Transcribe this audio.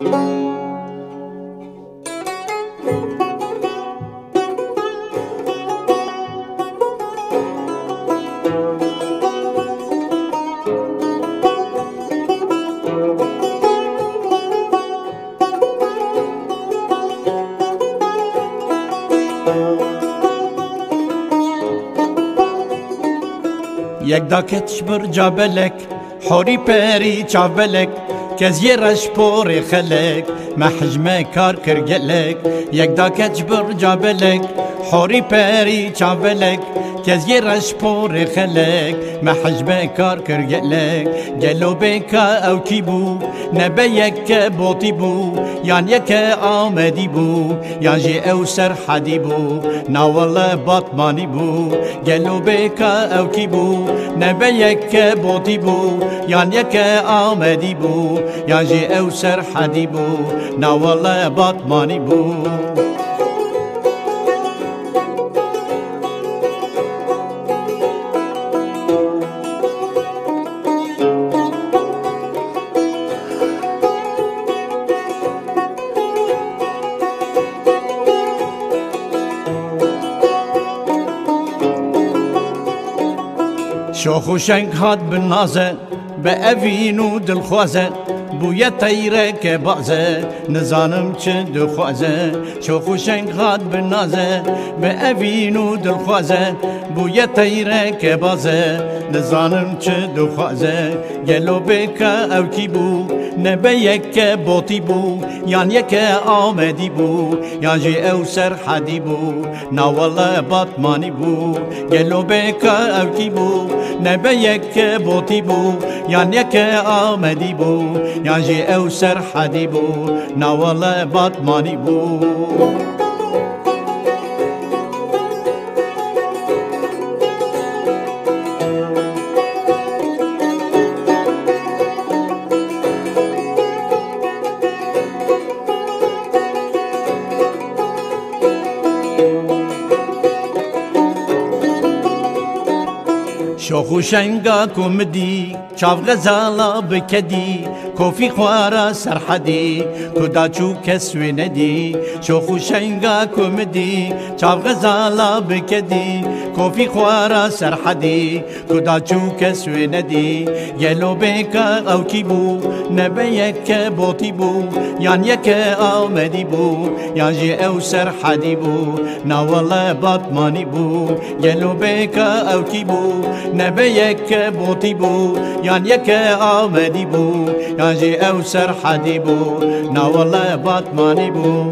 یک داکتش بر جابلک حوری پری کز یه رش پور خلک محجمه کار کرگلک یک داکتش بر جابلک حوری پری چاولک کز یه رش پور خلک محجمه کار کرگلک گلو بکا أو کی بو؟ نبه یک بوتی بو یان یک آمدی بو یان جی أو سر حدی بو ناول باتمانی بو. گلو بکا أو کی بو؟ نبه یک بوتی بو یان یک بو یان جی أو بو ناول بو. شوخ و شنگ هات بالنازه به اوین و دلخوازه. بویه تیره که بازه نزانم چه دخوازه شوخ و شنگ هات بالنازه به اوین و دلخوازه. بویه تیره که بازه نزانم چه دخوازه گلو بکا او کی بو نبه یک بوتی بو یان یک آمدی بو یان جی او سر حدی بو ناوال باتمانی بو گلو بکا کی بو نبه یک بوتی بو یان یک آمدی بو یان جی او سر حدی بو ناوال باتمانی بو. شوخ و شنگا کمدی چاو غزالا بکدی کوفی خوارا سرحدی کدا چو کسوی ندی شوخ و شنگا کمدی چاو غزالا بکدی. کوفی خوارا سرحدی کدا کسوی ندی. گلو بکا أو کی بو نبه یک بوتی بو. یان یک آمدی بو یان جی أو سرحدی بو. ناوال باتمانی بو گلو بکا أو کی بو. نبه یک بوتی بو یان یک آمدی بو. یان جی أو سر حدی بو ناوال باتمانی بو.